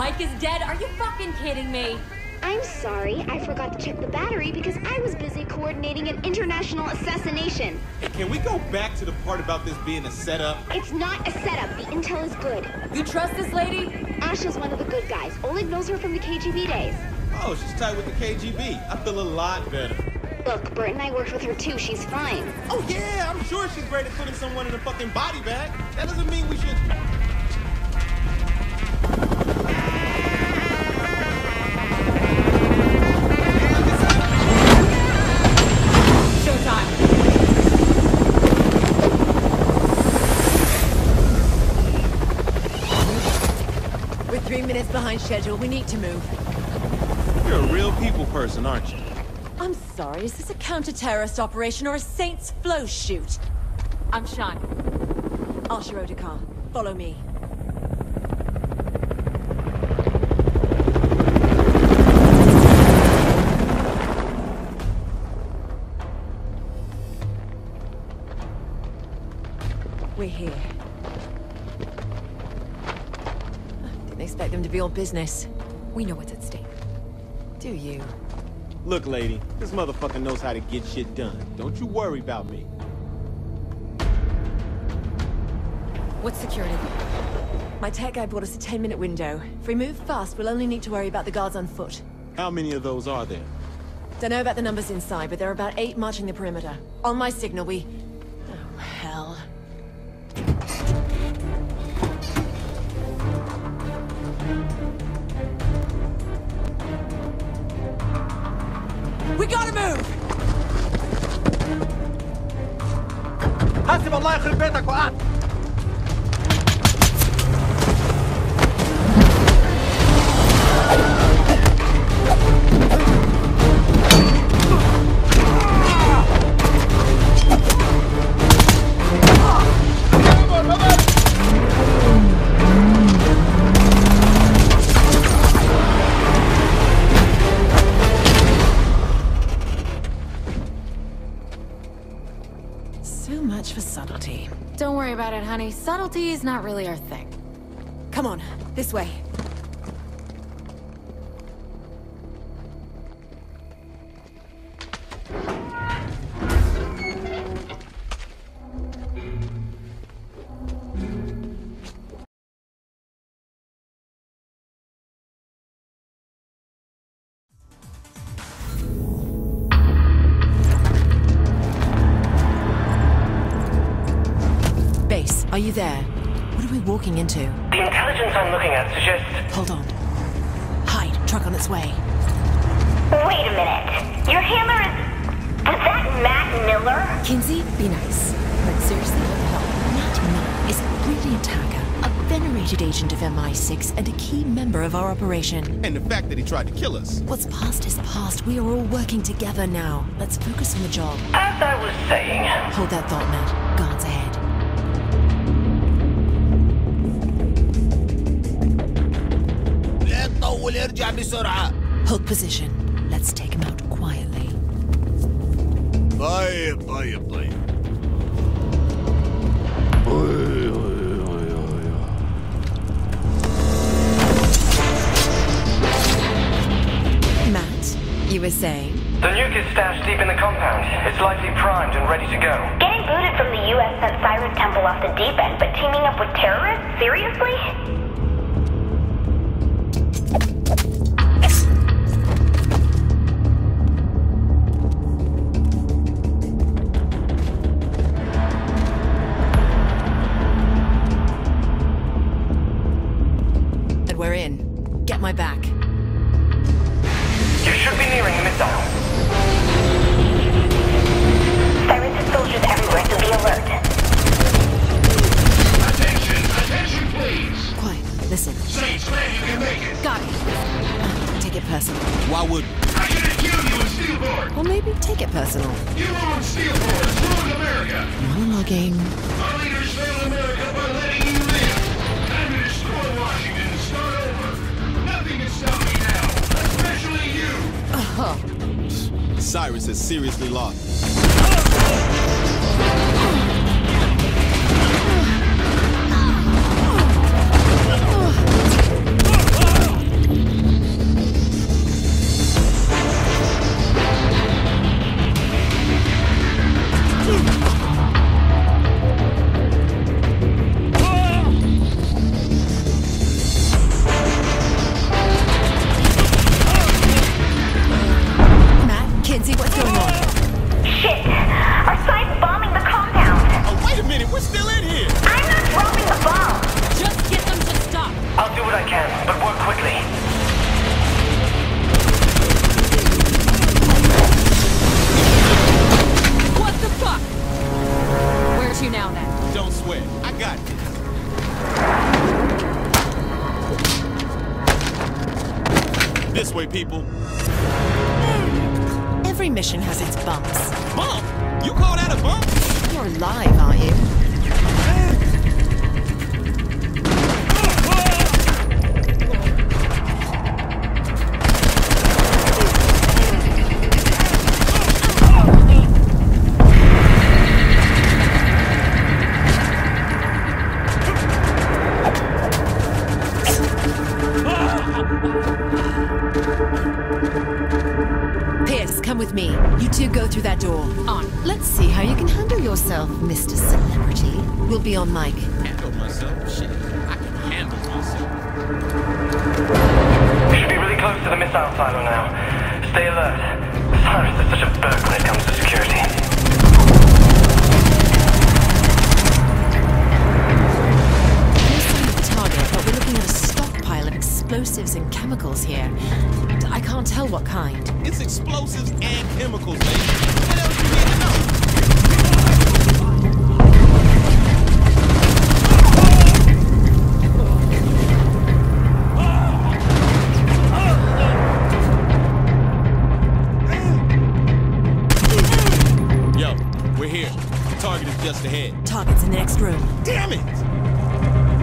Mike is dead. Are you fucking kidding me? I'm sorry, I forgot to check the battery because I was busy coordinating an international assassination. Hey, can we go back to the part about this being a setup? It's not a setup. The intel is good. You trust this lady? Asha's one of the good guys. Oleg knows her from the KGB days. Oh, she's tight with the KGB. I feel a lot better. Look, Bert and I worked with her too. She's fine. Oh yeah, I'm sure she's great at putting someone in a fucking body bag. That doesn't mean we should. Schedule. We need to move. You're a real people person, aren't you? I'm sorry, is this a counter-terrorist operation or a Saints Flow shoot? I'm Sean. Asha Odekar, follow me. We're here. Expect them to be all business. We know what's at stake. Do you? Look, lady, this motherfucker knows how to get shit done. Don't you worry about me. What's security? My tech guy bought us a 10-minute window. If we move fast, we'll only need to worry about the guards on foot. How many of those are there? Don't know about the numbers inside, but there are about eight marching the perimeter. On my signal, we... We gotta move! حاسب الله يخرب بيتك وقعت about it, honey. Subtlety is not really our thing. Come on, this way. You there? What are we walking into? The intelligence I'm looking at suggests Hold on. Hide, truck on its way. Wait a minute. Your handler is. Was that Matt Miller? Kinzie, be nice. But seriously, what the hell? Matt Miller is a brilliant hacker, a venerated agent of MI6, and a key member of our operation. And the fact that he tried to kill us. What's past is past. We are all working together now. Let's focus on the job. As I was saying, Hold that thought, Matt. لا تطول ارجع بسرعة Hold position. Let's take him out quietly. طيب طيب طيب Matt, you were saying? the nuke is stashed deep in the compound. It's likely primed and ready to go. Getting booted from the U.S. sent Cyrus Temple off the deep end, but teaming up with terrorists? Seriously? lost. found silo now. Stay alert. Cyrus is such a burk when it comes to security. Target, but we're looking at a stockpile of explosives and chemicals here. I can't tell what kind. It's explosives and chemicals, baby. just ahead. Target's in the next room. Damn it!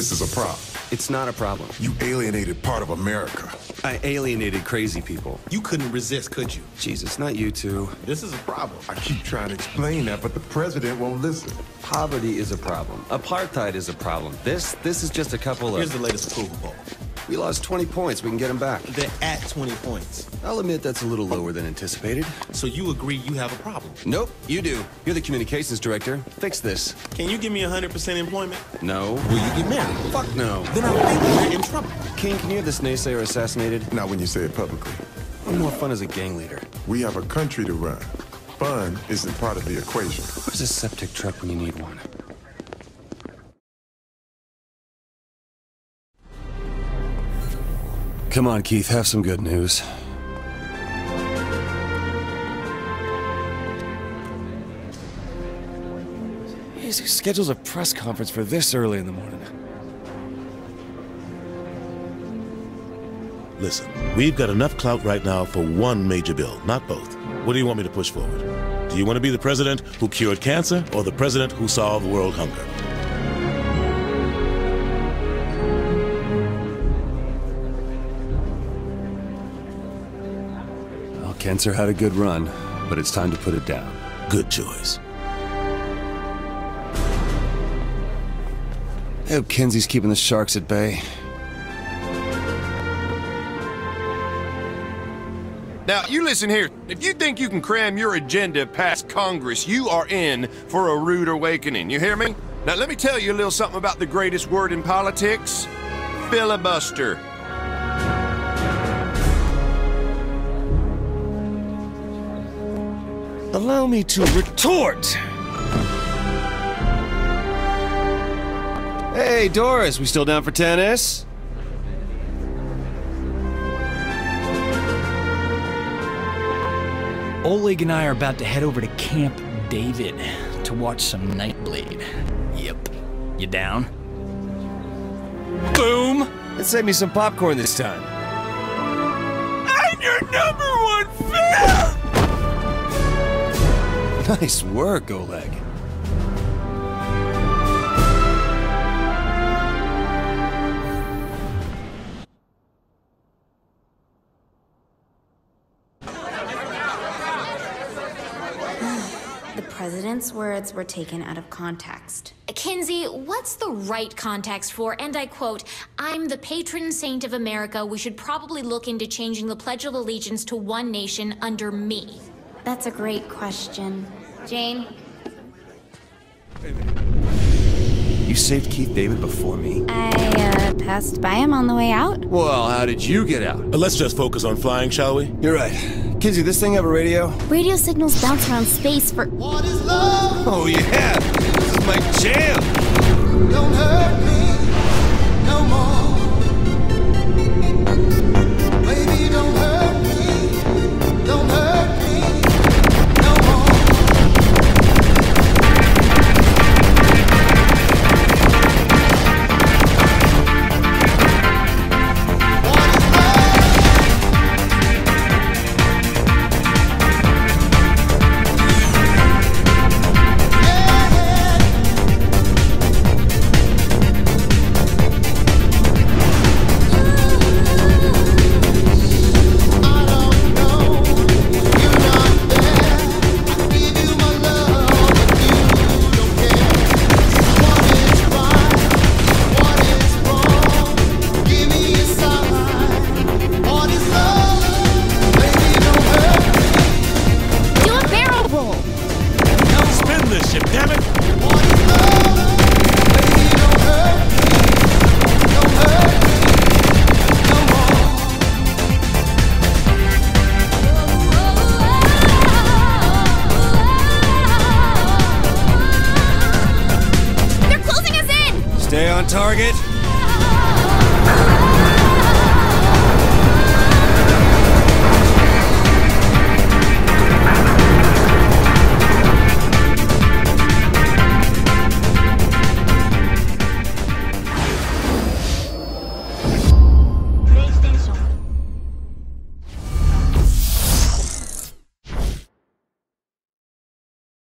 This is a problem. It's not a problem. You alienated part of America. I alienated crazy people. You couldn't resist, could you? Jesus, not you two. This is a problem. I keep trying to explain that, but the president won't listen. Poverty is a problem. Apartheid is a problem. This, this is just a couple of... Here's of. the latest approval poll. We lost 20 points. We can get them back. They're at 20 points. I'll admit that's a little lower than anticipated. So you agree you have a problem. Nope, you do. You're the communications director. Fix this. Can you give me 100% employment? No. Will you get married? Fuck no. Then I think we're in trouble. King, can you have this naysayer assassinated? Not when you say it publicly. I'm more fun as a gang leader. We have a country to run. Fun isn't part of the equation. Where's a septic truck when you need one? Come on, Keith, have some good news. Who schedules a press conference for this early in the morning? Listen, we've got enough clout right now for one major bill, not both. What do you want me to push forward? Do you want to be the president who cured cancer or the president who solved world hunger? Well, cancer had a good run, but it's time to put it down. Good choice. I hope Kinzie's keeping the sharks at bay. Now, you listen here. If you think you can cram your agenda past Congress, you are in for a rude awakening. You hear me? Now, let me tell you a little something about the greatest word in politics filibuster. Allow me to retort! Hey, Doris, we still down for tennis? Oleg and I are about to head over to Camp David to watch some Nyte Blayde. Yep. You down? Boom! Let's save me some popcorn this time. I'm your number one fan! Nice work, Oleg. The president's words were taken out of context. Kinzie, what's the right context for, and I quote, I'm the patron saint of America. We should probably look into changing the Pledge of Allegiance to one nation under me. That's a great question. Jane? You saved Keith David before me? I, uh, passed by him on the way out. Well, how did you get out? Uh, let's just focus on flying, shall we? You're right. Kinzie, this thing have a radio? Radio signals bounce around space for. What is love? Oh, yeah! This is my jam! Don't hurt me. Target.